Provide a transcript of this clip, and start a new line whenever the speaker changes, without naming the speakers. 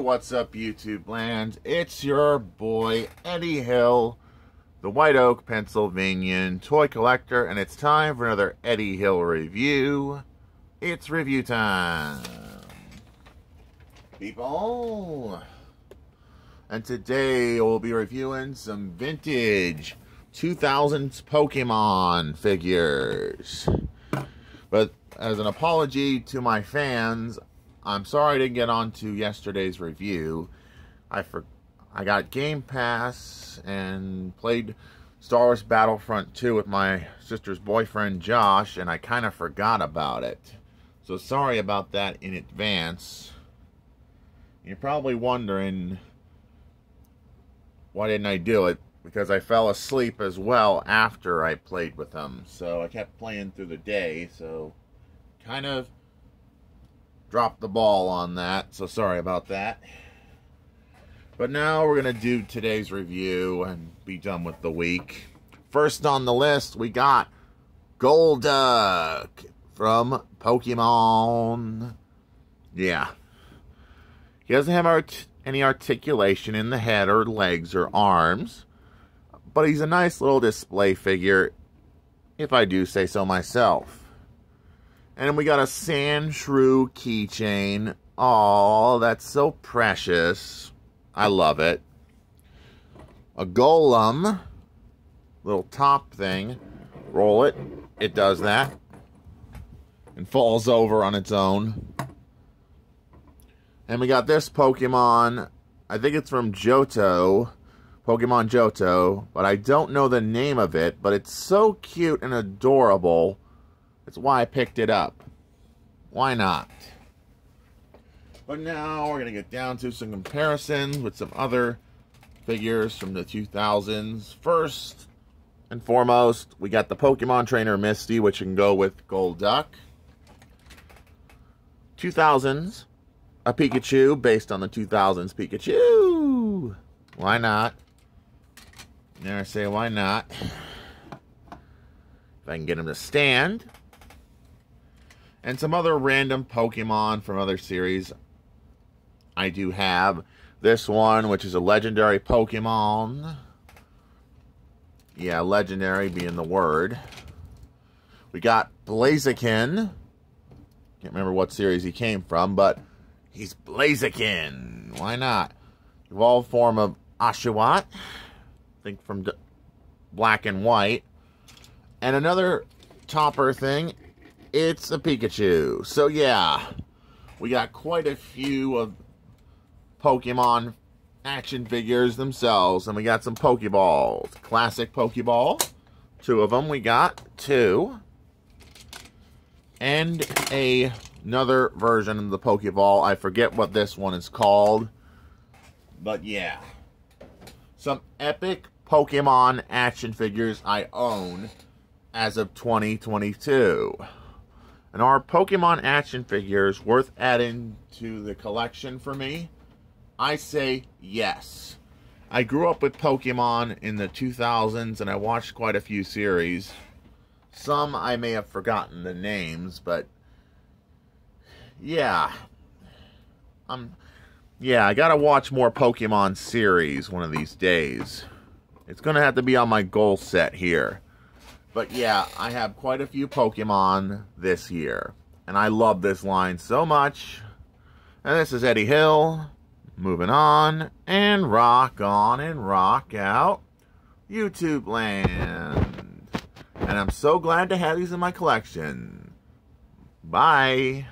what's up YouTube land? It's your boy Eddie Hill, the White Oak, Pennsylvanian toy collector, and it's time for another Eddie Hill review. It's review time. People. And today we'll be reviewing some vintage 2000s Pokemon figures. But as an apology to my fans, I'm sorry I didn't get on to yesterday's review. I for I got Game Pass and played Star Wars Battlefront 2 with my sister's boyfriend Josh, and I kind of forgot about it. So sorry about that in advance. You're probably wondering why didn't I do it? Because I fell asleep as well after I played with them. So I kept playing through the day, so kind of dropped the ball on that, so sorry about that. But now we're going to do today's review and be done with the week. First on the list, we got Golduck from Pokemon. Yeah. He doesn't have art any articulation in the head or legs or arms, but he's a nice little display figure, if I do say so myself. And we got a Sandshrew keychain. Oh, that's so precious. I love it. A golem. Little top thing. Roll it. It does that. And falls over on its own. And we got this Pokemon. I think it's from Johto. Pokemon Johto. But I don't know the name of it. But it's so cute and adorable. That's why I picked it up. Why not? But now we're going to get down to some comparisons with some other figures from the 2000s. First and foremost, we got the Pokemon Trainer Misty, which can go with Golduck. 2000s, a Pikachu based on the 2000s Pikachu. Why not? There I say, why not? If I can get him to stand and some other random Pokemon from other series. I do have this one, which is a legendary Pokemon. Yeah, legendary being the word. We got Blaziken. Can't remember what series he came from, but he's Blaziken. Why not? Evolved form of Oshawott. I think from black and white. And another topper thing it's a Pikachu. So yeah, we got quite a few of Pokemon action figures themselves, and we got some Pokeballs. Classic Pokeball, two of them we got, two. And a, another version of the Pokeball. I forget what this one is called. But yeah. Some epic Pokemon action figures I own as of 2022. And are Pokemon action figures worth adding to the collection for me? I say yes. I grew up with Pokemon in the 2000s and I watched quite a few series. Some I may have forgotten the names, but yeah. I'm yeah, I got to watch more Pokemon series one of these days. It's going to have to be on my goal set here. But yeah, I have quite a few Pokemon this year. And I love this line so much. And this is Eddie Hill. Moving on. And rock on and rock out. YouTube land. And I'm so glad to have these in my collection. Bye.